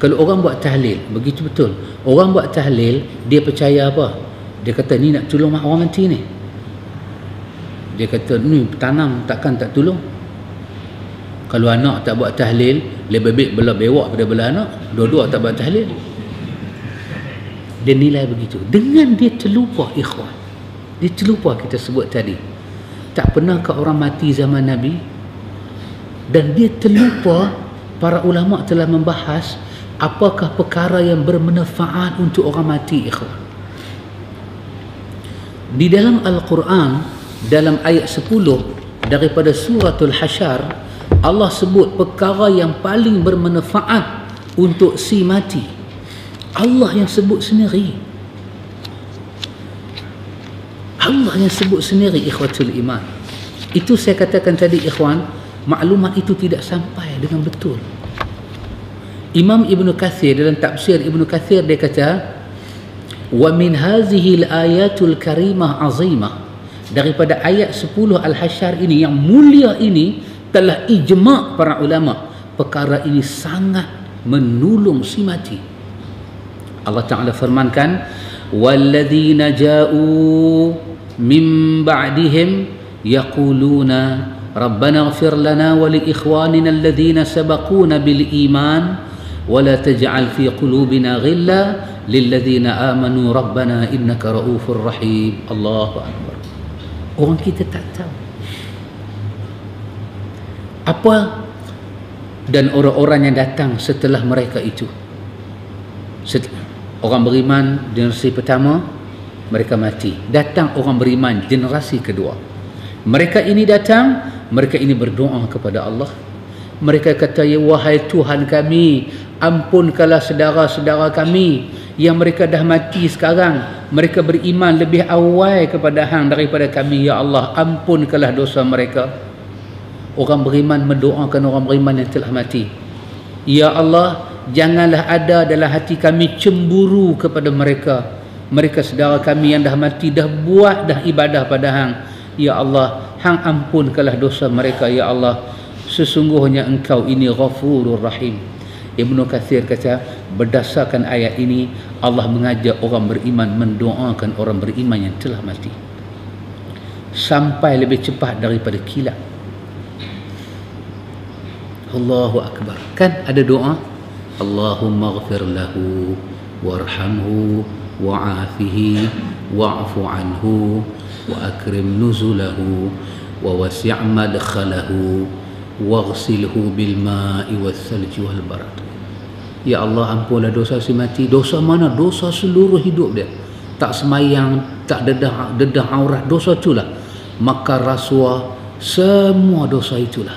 kalau orang buat tahlil begitu betul. Orang buat tahlil dia percaya apa? Dia kata ni nak tolong mak orang mati ni. Dia kata ni tanam takkan tak tolong? Kalau anak tak buat tahlil lebih baik belah bewak pada belah anak. Dua-dua tak buat tahlil. Dia nilai begitu. Dengan dia terlupa ikhwan. Dia terlupa kita sebut tadi. Tak pernah ke orang mati zaman Nabi? Dan dia terlupa para ulama telah membahas apakah perkara yang bermanfaat untuk orang mati ikhwan? Di dalam Al-Quran dalam ayat 10 daripada suratul hasyar Allah sebut perkara yang paling bermanfaat untuk si mati. Allah yang sebut sendiri. Allah yang sebut sendiri ikhwatul iman. Itu saya katakan tadi ikhwan maklumat itu tidak sampai dengan betul Imam Ibn Kathir dalam tafsir Ibn Kathir dia kata wa min hazihi al-ayatul karimah azimah. Daripada ayat 10 al-hasyar ini yang mulia ini telah ijma' para ulama. Perkara ini sangat menolong si mati. Allah Ta'ala firmankan walladzina ja'u min ba'dihim yaquluna rabbana ighfir lana wa li ikhwanina alladhina sabaquna bil iman ولا تجعل في قلوبنا غلا للذين آمنوا ربنا إنك رؤوف رحيم الله أكبر orang kita tak tahu apa dan orang-orang yang datang setelah mereka itu orang beriman generasi pertama mereka mati datang orang beriman generasi kedua mereka ini datang mereka ini berdoa kepada Allah mereka kata ya wahai Tuhan kami ampunkanlah saudara-saudara kami yang mereka dah mati sekarang. Mereka beriman lebih awal kepada hang daripada kami. Ya Allah ampunkanlah dosa mereka. Orang beriman mendoakan orang beriman yang telah mati. Ya Allah janganlah ada dalam hati kami cemburu kepada mereka. Mereka saudara kami yang dah mati dah buat dah ibadah pada hang. Ya Allah hang ampunkanlah dosa mereka ya Allah. Sesungguhnya engkau ini ghafurur rahim Ibnu Kathir kata berdasarkan ayat ini Allah mengajak orang beriman mendoakan orang beriman yang telah mati. Sampai lebih cepat daripada kilat. Allahu Akbar. Kan ada doa? Allahumma ghafir lahu warhamhu wa'afihi wa'fu anhu wa akrim nuzulahu wa wasi' madkhalahu waghsilhu bil ma'i salji wal barad ya Allah ampunlah dosa si mati. Dosa mana? Dosa seluruh hidup dia. Tak semayang tak dedah dedah aurat dosa itulah. Maka rasuah semua dosa itulah.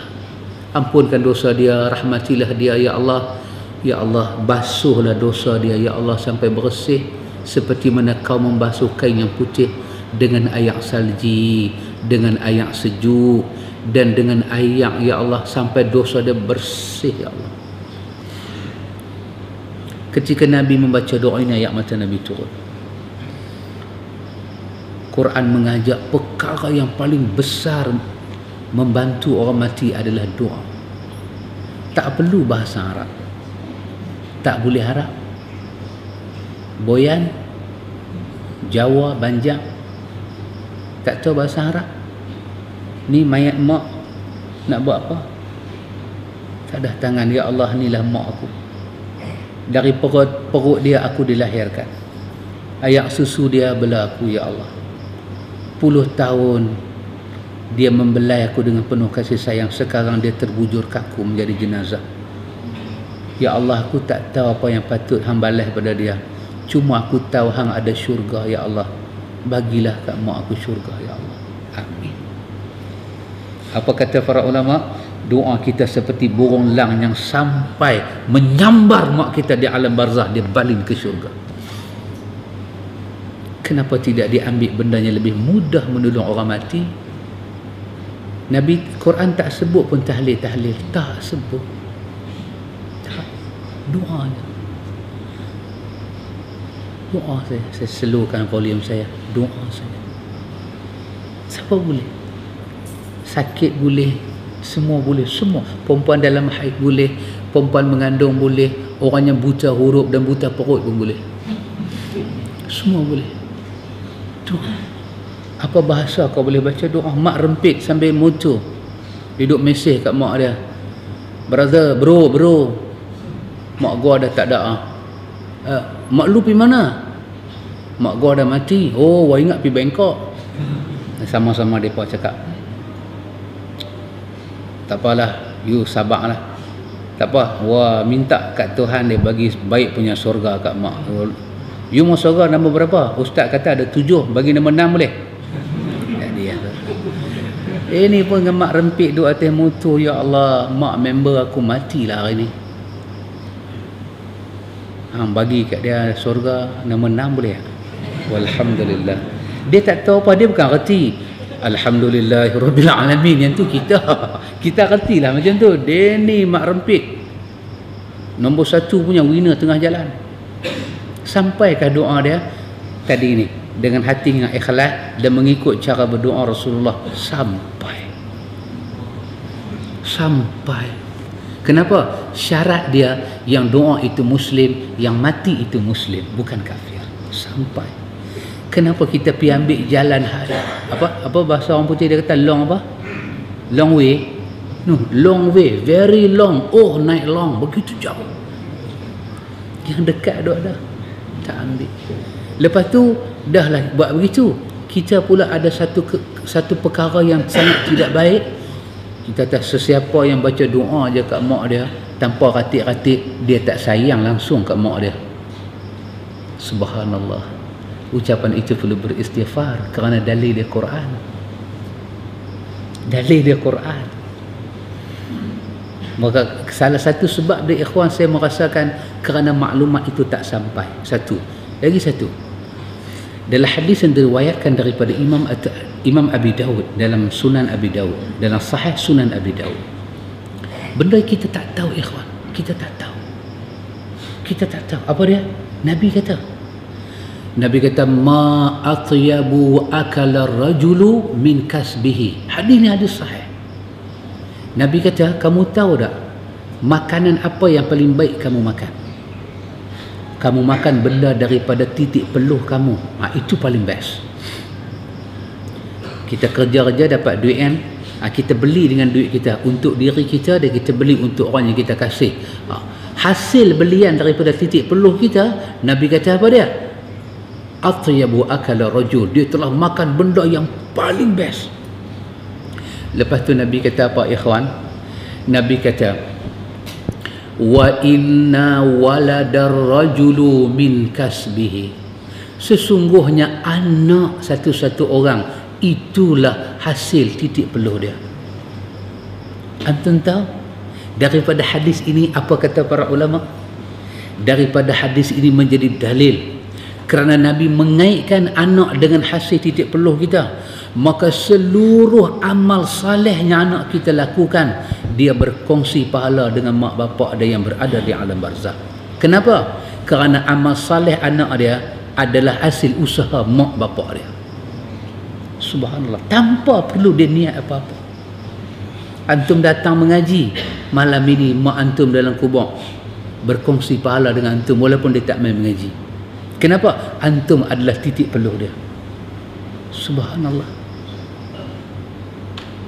Ampunkan dosa dia rahmatilah dia ya Allah. Ya Allah basuhlah dosa dia ya Allah sampai bersih. Seperti mana kau membasuh kain yang putih dengan air salji dengan air sejuk dan dengan air ya Allah sampai dosa dia bersih ya Allah. Ketika Nabi membaca doa ini ayat mata Nabi turun. Quran mengajak perkara yang paling besar membantu orang mati adalah doa. Tak perlu bahasa Arab. Tak boleh harap Boyan Jawa Banjar tak tahu bahasa Arab ni mayat mak. Nak buat apa? Tak ada tangan ya Allah inilah mak aku. Dari perut perut dia aku dilahirkan. Ayak susu dia bela aku ya Allah. Puluh tahun dia membelai aku dengan penuh kasih sayang. Sekarang dia terbujur kaku menjadi jenazah. Ya Allah aku tak tahu apa yang patut hang balas pada dia. Cuma aku tahu hang ada syurga ya Allah. Bagilah kat mak aku syurga ya Allah. Amin apa kata para ulama? Doa kita seperti burung lang yang sampai menyambar mak kita di alam barzah dia baling ke syurga. Kenapa tidak diambil benda yang lebih mudah menolong orang mati? Nabi Quran tak sebut pun tahlil tahlil tak sebut. Tak. Doa doa saya. Saya slowkan volume saya. Doa saya. Siapa boleh sakit boleh semua boleh semua. Perempuan dalam haid boleh perempuan mengandung boleh orang yang buta huruf dan buta perut pun boleh. Semua boleh. Tu. Apa bahasa kau boleh baca? Doa mak rempit sambil motor duduk mesej kat mak dia. Brother bro bro. Mak gua dah tak ada ah. Uh, mak lu pergi mana? Mak gua dah mati. Oh wah ingat pergi Bangkok. Sama-sama depa cakap tak apalah you sabarlah tak apa wah minta kat Tuhan dia bagi baik punya surga kat mak. You mau surga nombor berapa? Ustaz kata ada tujuh bagi nombor enam boleh? Dia ini pun dengan mak rempit duduk atas motor ya Allah mak member aku matilah hari ni. Ha, bagi kat dia surga nombor enam boleh? Alhamdulillah dia tak tahu apa dia bukan reti Alhamdulillahirrabbilalamin yang tu kita kita reti lah macam tu. Ni mak rempit. Nombor satu punya winner tengah jalan. Sampaikah doa dia tadi ni. Dengan hati yang ikhlas dan mengikut cara berdoa Rasulullah. Sampai. Sampai. Kenapa? Syarat dia yang doa itu muslim yang mati itu muslim bukan kafir. Sampai kenapa kita pergi ambil jalan apa apa bahasa orang putih dia kata long apa? Long way. No long way. Very long. Oh night long. Begitu jauh. Yang dekat dok dah tak ambil. Lepas tu dah lah buat begitu. Kita pula ada satu satu perkara yang sangat tidak baik. Kita tak sesiapa yang baca doa je kat mak dia tanpa ratik-ratik dia tak sayang langsung kat mak dia. Subhanallah ucapan itu perlu beristighfar kerana dalil dia Quran. Dalil dia Quran. Maka salah satu sebab dia ikhwan saya merasakan kerana maklumat itu tak sampai. Satu. Lagi satu. Dalam hadis yang diriwayatkan daripada Imam Imam Abi Dawud dalam Sunan Abi Dawud dalam Sahih Sunan Abi Dawud benda kita tak tahu ikhwan. Kita tak tahu. Kita tak tahu. Apa dia? Nabi kata Nabi kata ma atyabu akala rajulu min kasbihi. Hadis ni hadis sahih. Nabi kata kamu tahu tak makanan apa yang paling baik kamu makan? Kamu makan benda daripada titik peluh kamu. Ha, itu paling best. Kita kerja-kerja dapat duit kan? Ha, kita beli dengan duit kita untuk diri kita dan kita beli untuk orang yang kita kasih. Ha, hasil belian daripada titik peluh kita, Nabi kata apa dia? Atyabu akala rajul. Dia telah makan benda yang paling best. Lepas tu nabi kata apa ikhwan? Nabi kata wa inna waladar rajulu min kasbihi. Sesungguhnya anak satu-satu orang itulah hasil titik peluh dia. Antum tahu daripada hadis ini apa kata para ulama? Daripada hadis ini menjadi dalil kerana Nabi mengaitkan anak dengan hasil titik peluh kita. Maka seluruh amal salehnya anak kita lakukan dia berkongsi pahala dengan mak bapak dia yang berada di alam barzah kenapa? kerana amal saleh anak dia adalah hasil usaha mak bapak dia. Subhanallah. Tanpa perlu dia niat apa-apa. Antum datang mengaji malam ini mak antum dalam kubur berkongsi pahala dengan antum walaupun dia tak main mengaji Kenapa? Antum adalah titik peluh dia. Subhanallah.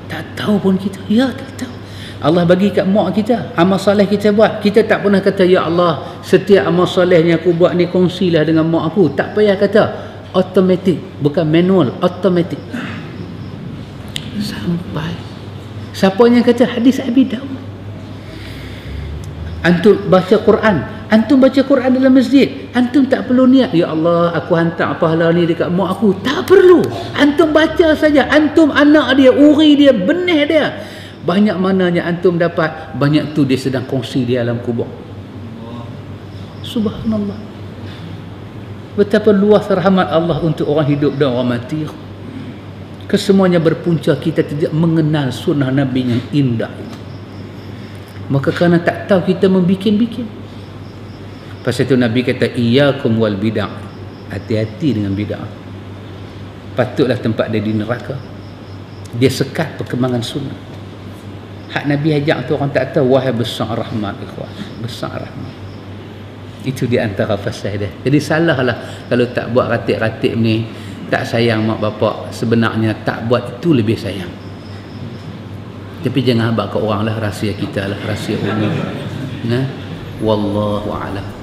Tak tahu pun kita. Ya, tak tahu. Allah bagi kat mak kita. Amal soleh kita buat. Kita tak pernah kata, Ya Allah, setiap amal soleh yang aku buat ni kongsilah dengan mak aku. Tak payah kata. Automatic. Bukan manual. Automatic. Sampai. Siapa yang kata hadis Abi Dawud? Antum baca Quran Antum baca Quran dalam masjid Antum tak perlu niat Ya Allah aku hantar pahala ni dekat mak aku. Tak perlu. Antum baca saja. Antum anak dia Uri dia Benih dia. Banyak mananya antum dapat Banyak tu dia sedang kongsi di alam kubur. Subhanallah. Betapa luas rahmat Allah Untuk orang hidup dan orang mati. Kesemuanya berpunca Kita tidak mengenal sunnah Nabi yang indah Maka kerana tak tahu kita membikin-bikin Pasal itu Nabi kata iyyakum wal bid'ah. Hati-hati dengan bid'ah. Patutlah tempat dia di neraka. Dia sekat perkembangan sunnah. Hak Nabi ajak tu orang tak tahu wahai besar rahmat ikhwan. Besar rahmat. itu di antara fasal dia jadi salahlah kalau tak buat ratik-ratik ni tak sayang mak bapak sebenarnya tak buat itu lebih sayang tapi jangan habaq ke orang lah rahsia kita lah rahsia umum nah wallahu a'lam